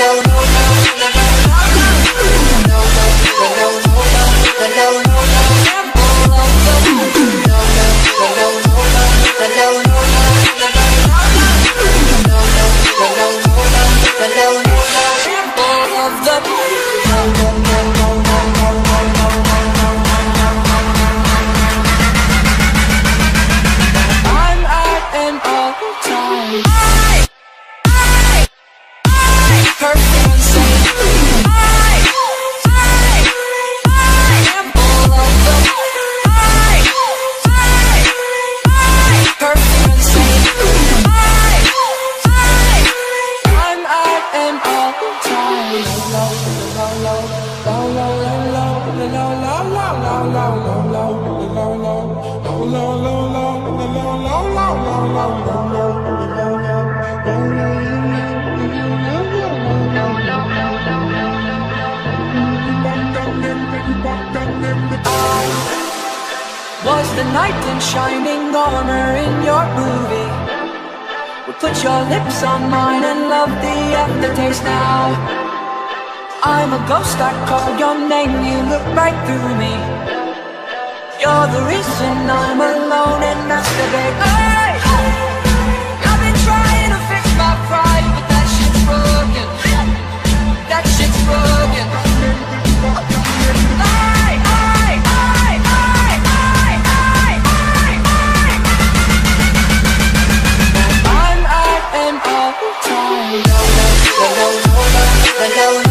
the on mine and love the aftertaste now. I'm a ghost, I call your name, you look right through me. You're the reason I'm alone and masturbate We're going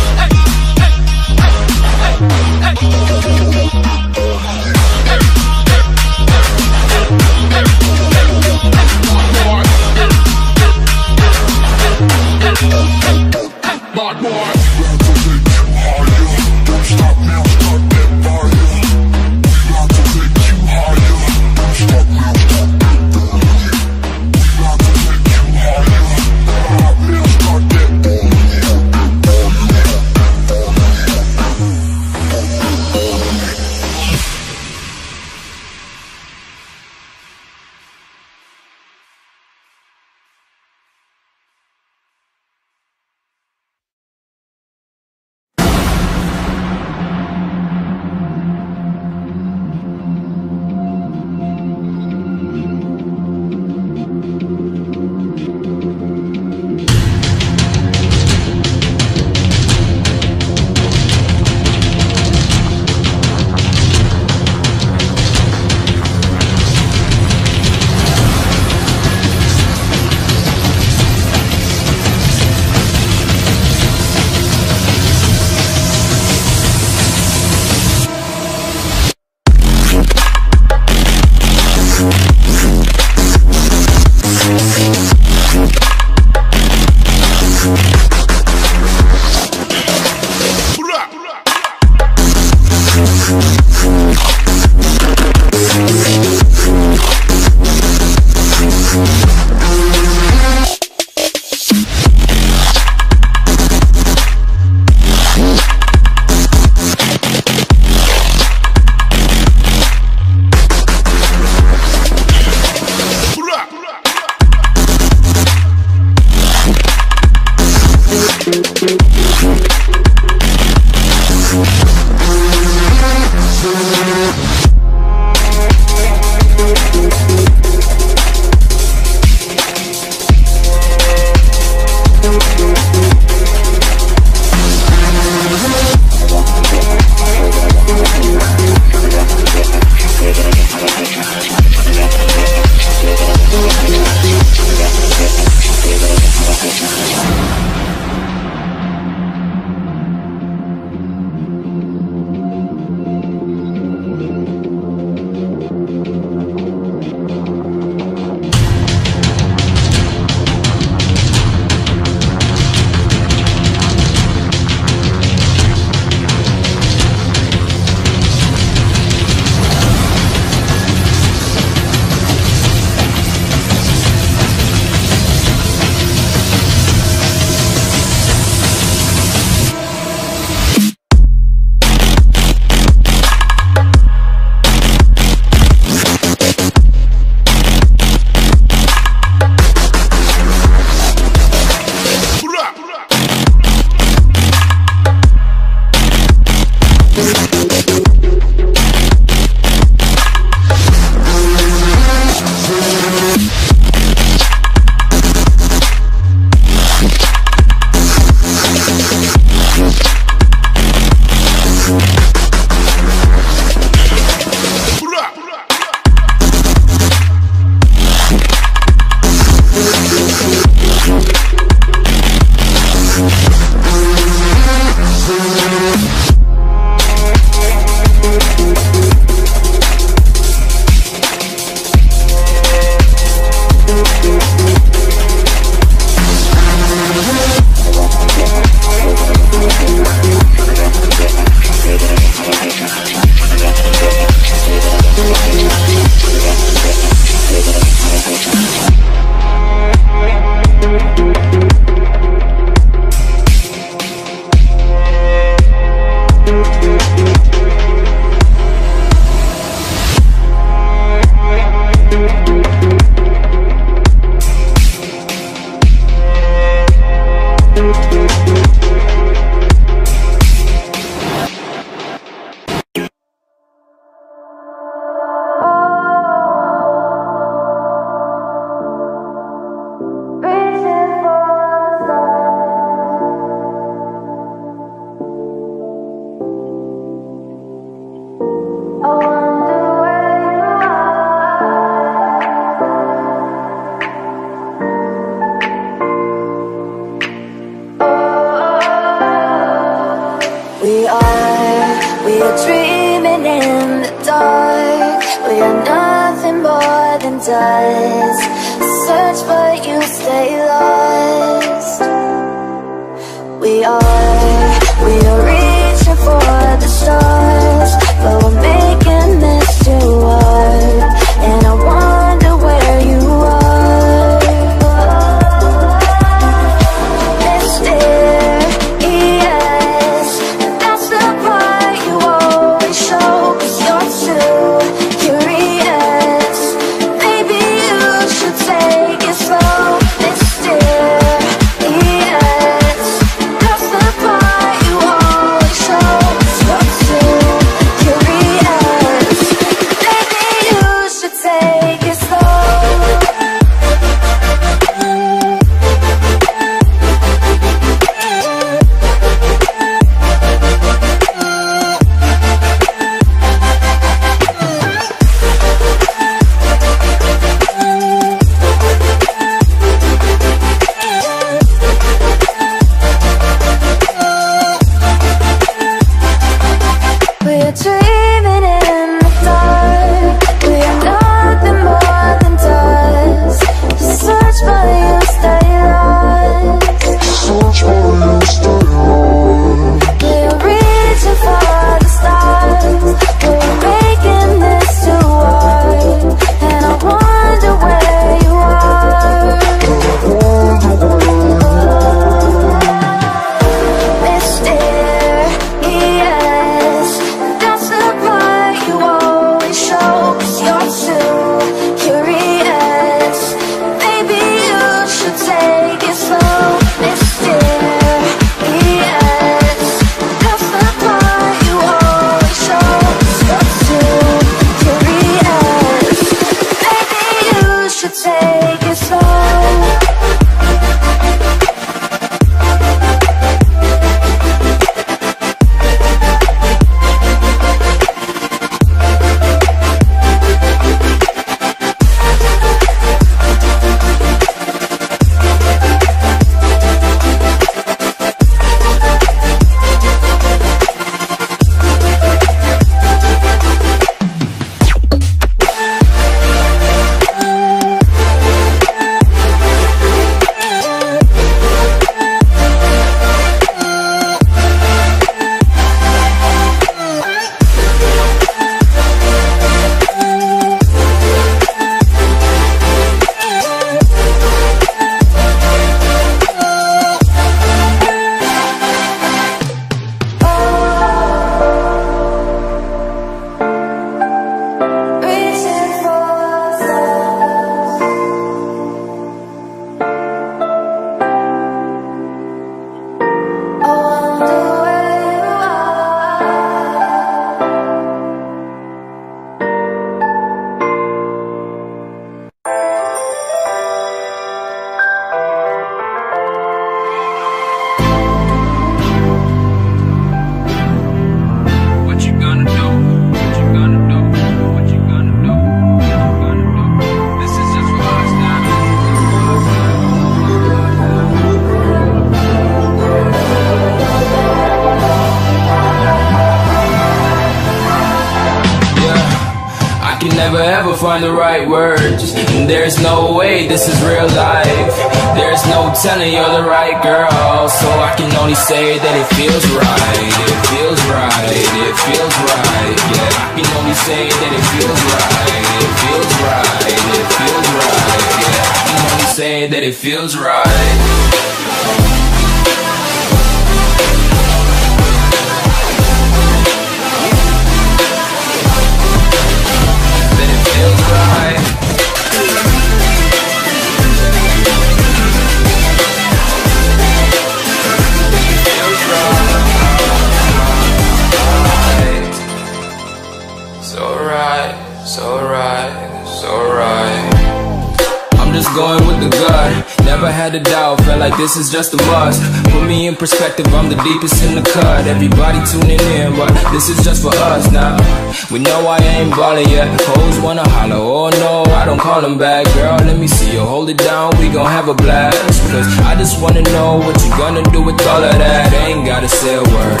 ain't ballin' yet. Hoes wanna holler, oh no, I don't call them back. Girl, let me see you hold it down, we gon' have a blast. Cause I just wanna know what you gonna do with all of that. Ain't gotta say a word.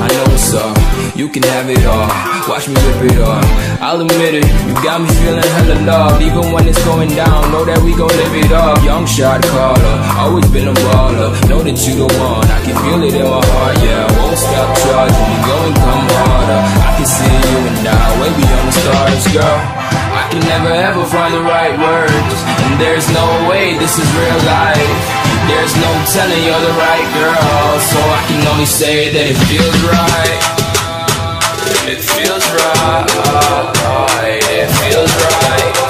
I know what's up. you can have it all. Watch me rip it off. I'll admit it, you got me feeling hella love. Even when it's going down, know that we gon' live it up. Young shot caller, always been a baller. Know that you the one, I can feel it in my heart, yeah. Stop charging me, go and come harder. I can see you and I, way beyond the stars, girl. I can never ever find the right words, and there's no way this is real life. There's no telling you're the right girl, so I can only say that it feels right. It feels right. It feels right.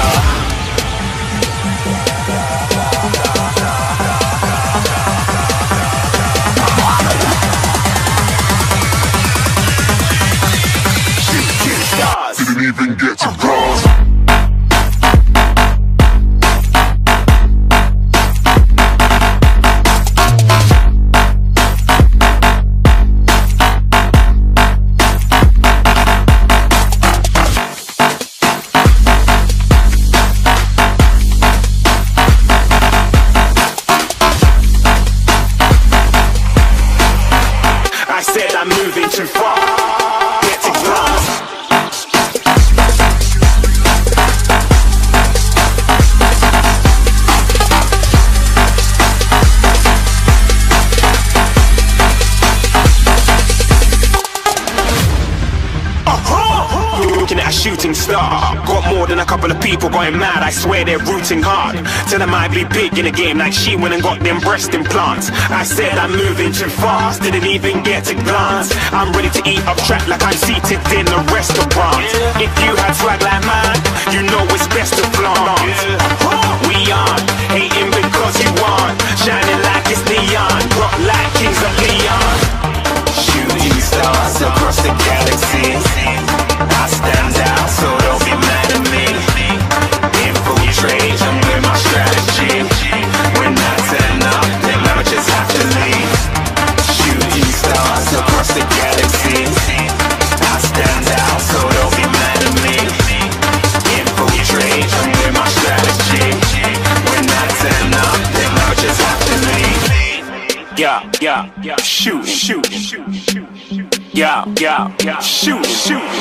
They're hard. Tell them I be big in the game like she went and got them breast implants. I said I'm moving too fast. Didn't even get a glance. I'm ready to eat up track like I'm seated in a restaurant. If you had swag like mine, you know it's best to flaunt. We on, hating because you want. Shining like it's neon. Rock like kings of Leon. Shoot, shoot.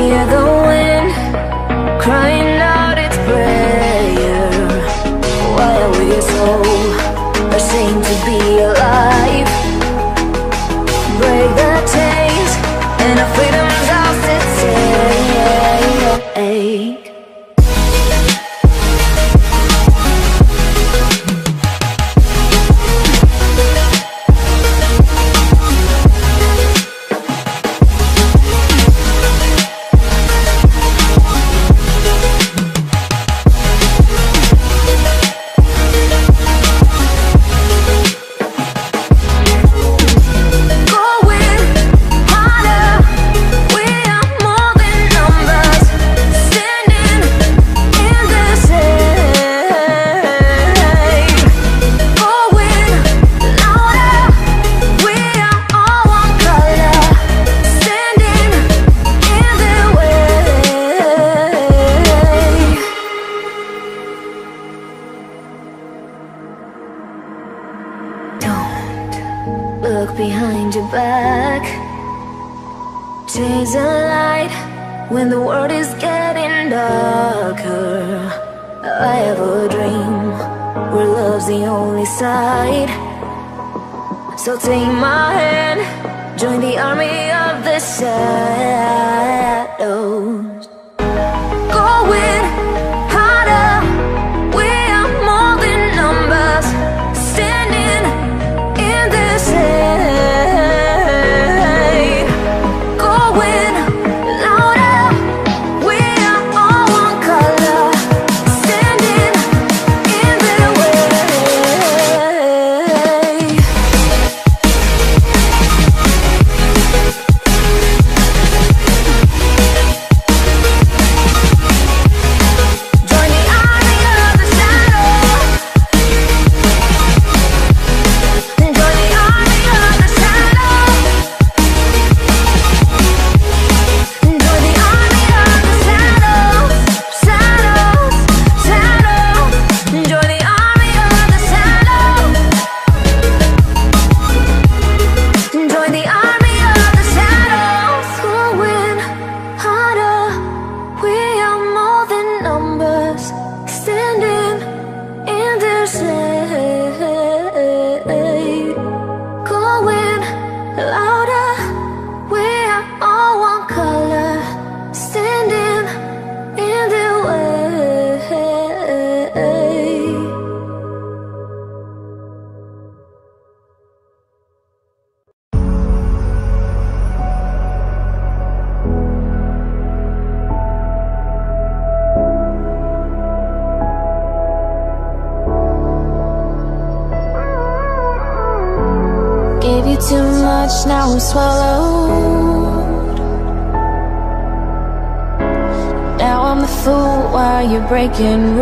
Hear the wind crying you're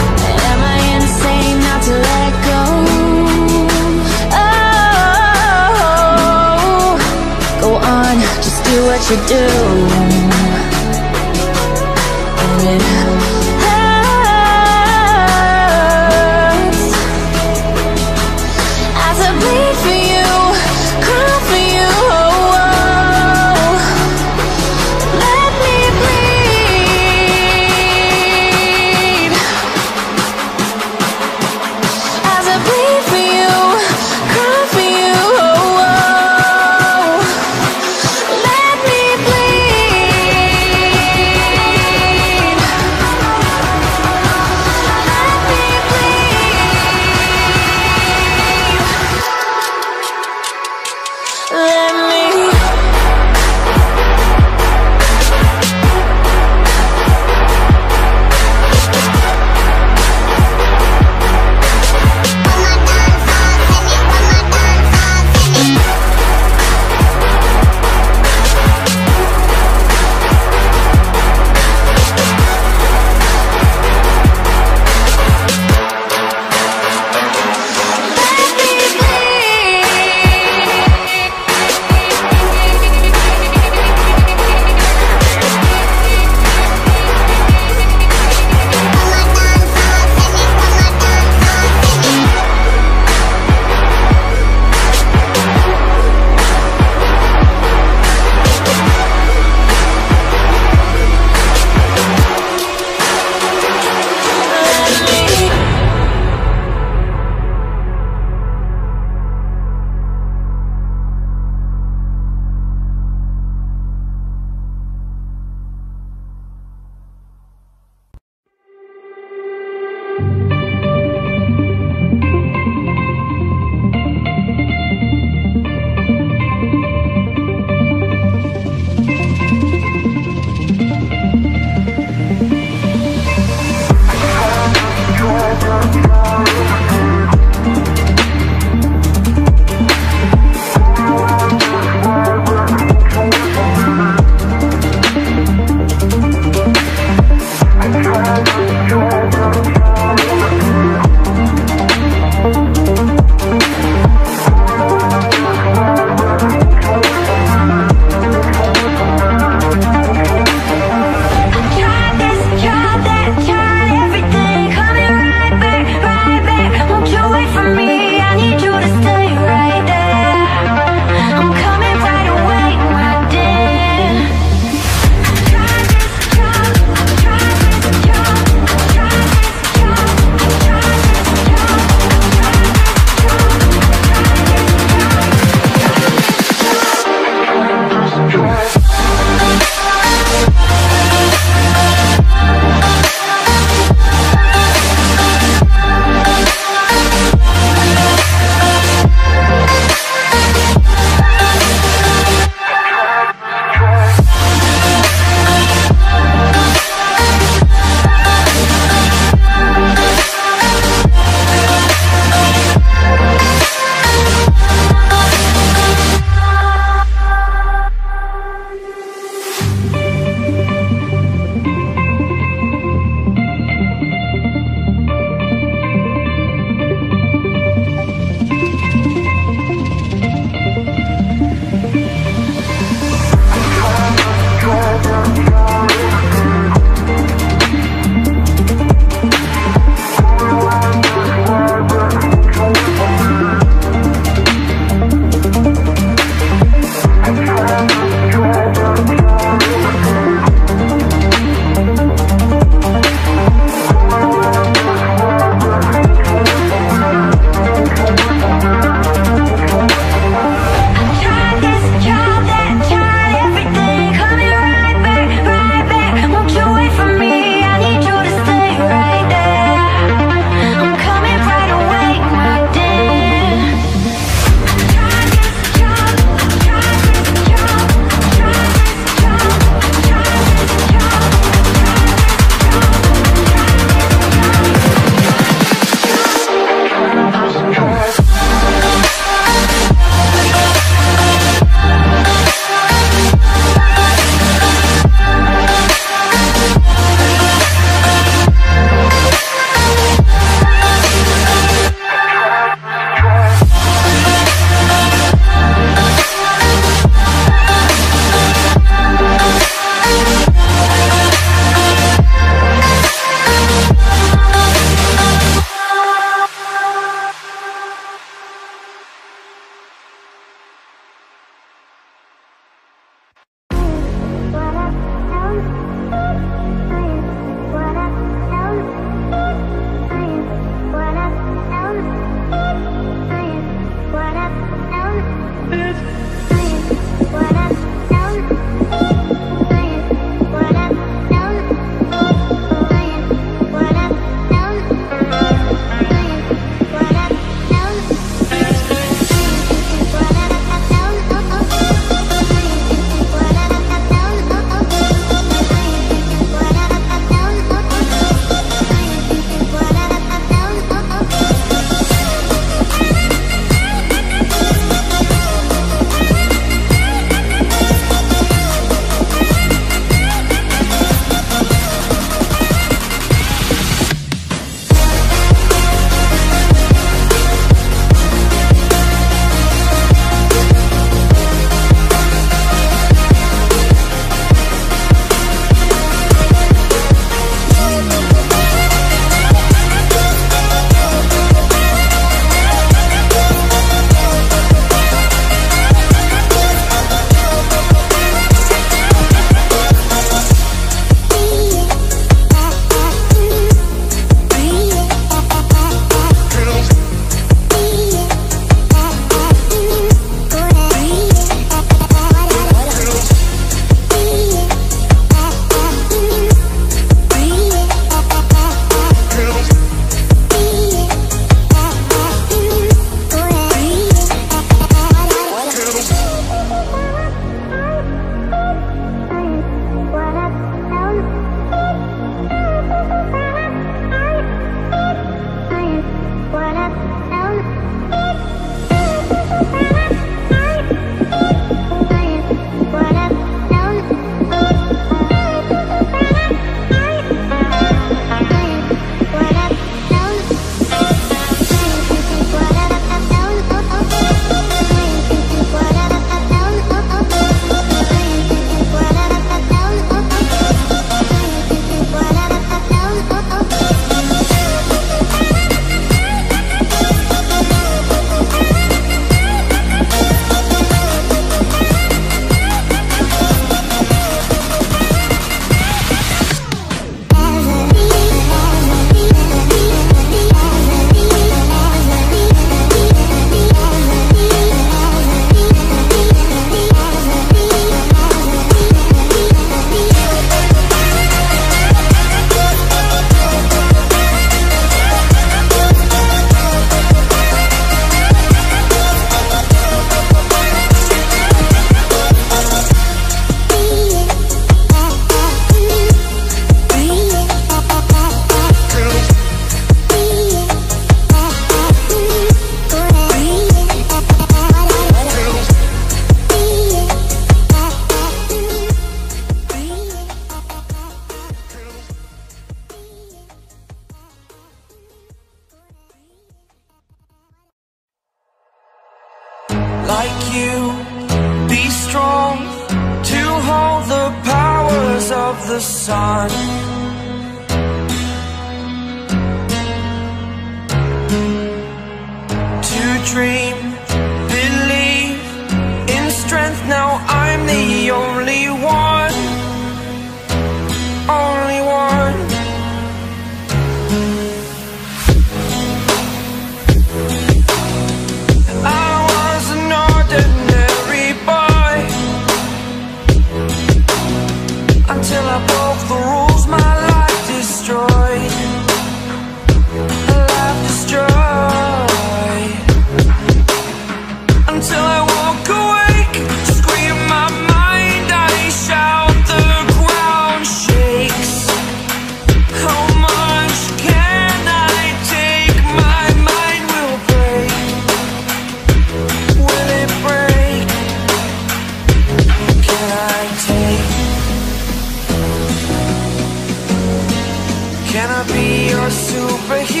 Superhero.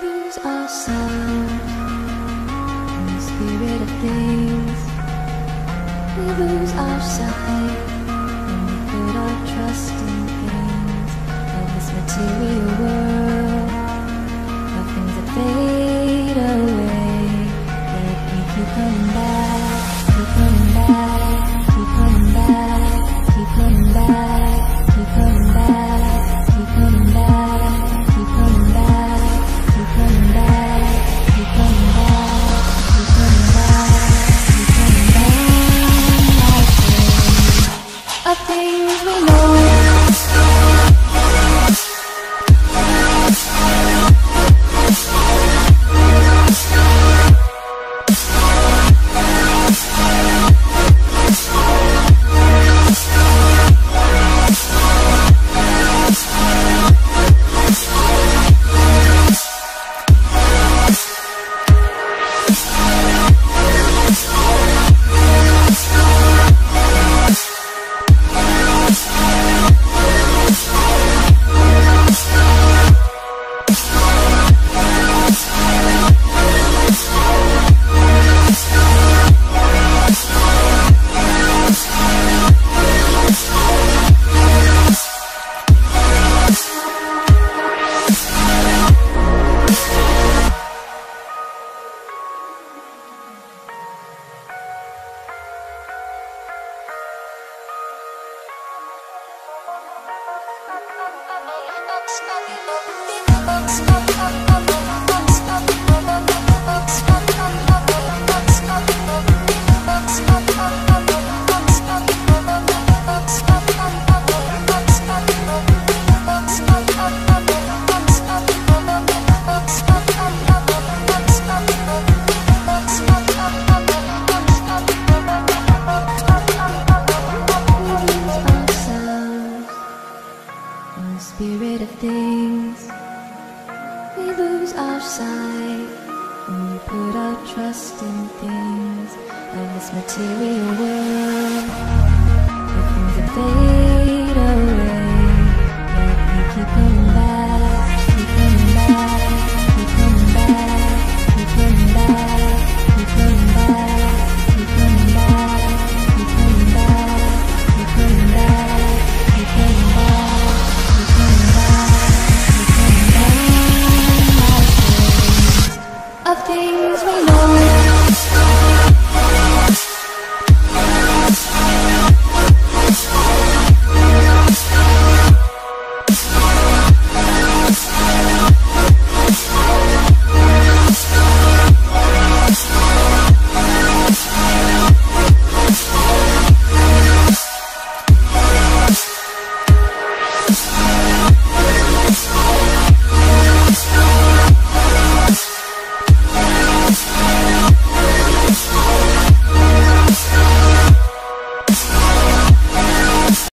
We lose ourselves in the spirit of things. We lose our sight when we put our trust in things of this material world, of things that fade.